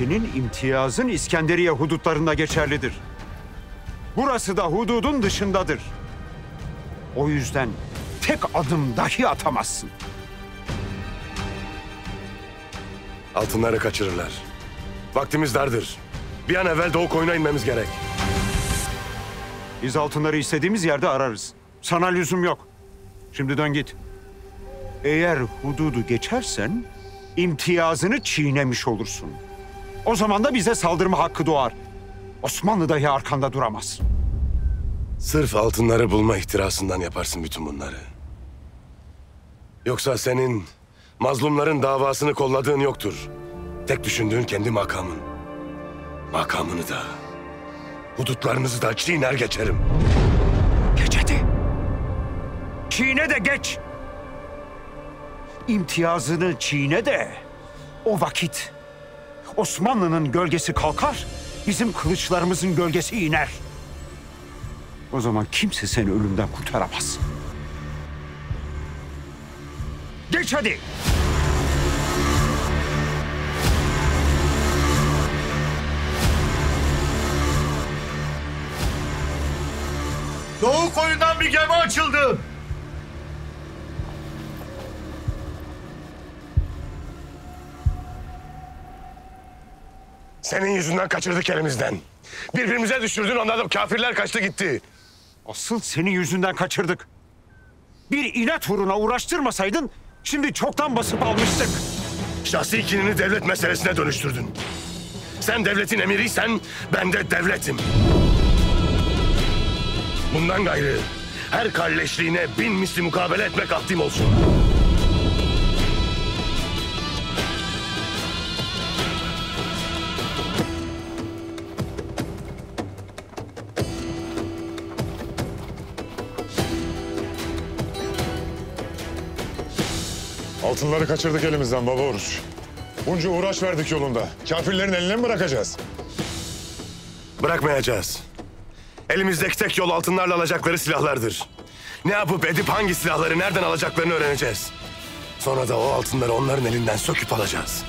Senin imtiyazın İskenderiye hudutlarında geçerlidir. Burası da hududun dışındadır. O yüzden tek adım dahi atamazsın. Altınları kaçırırlar. Vaktimiz dardır. Bir an evvel Doğu koyuna inmemiz gerek. Biz altınları istediğimiz yerde ararız. Sana lüzum yok. Şimdi dön git. Eğer hududu geçersen imtiyazını çiğnemiş olursun. O zaman da bize saldırma hakkı doğar. Osmanlı dahi arkanda duramaz. Sırf altınları bulma ihtirasından yaparsın bütün bunları. Yoksa senin mazlumların davasını kolladığın yoktur. Tek düşündüğün kendi makamın. Makamını da, hudutlarınızı da çiğner geçerim. Geç hadi. Çiğne de geç. İmtiyazını çiğne de o vakit Osmanlı'nın gölgesi kalkar, bizim kılıçlarımızın gölgesi iner. O zaman kimse seni ölümden kurtaramaz. Geç hadi. Doğu koyundan bir gemi açıldı. Senin yüzünden kaçırdık elimizden. Birbirimize düşürdün ondan da kafirler kaçtı gitti. Asıl senin yüzünden kaçırdık. Bir inat uğruna uğraştırmasaydın şimdi çoktan basıp almıştık. Şahsi kinini devlet meselesine dönüştürdün. Sen devletin emiriysen ben de devletim. Bundan gayrı her kalleşliğine bin misli mukabele etmek haddim olsun. Altınları kaçırdık elimizden baba Oruç. Bunca uğraş verdik yolunda. Kafirlerin eline mi bırakacağız? Bırakmayacağız. Elimizdeki tek yol altınlarla alacakları silahlardır. Ne yapıp edip hangi silahları nereden alacaklarını öğreneceğiz. Sonra da o altınları onların elinden söküp alacağız.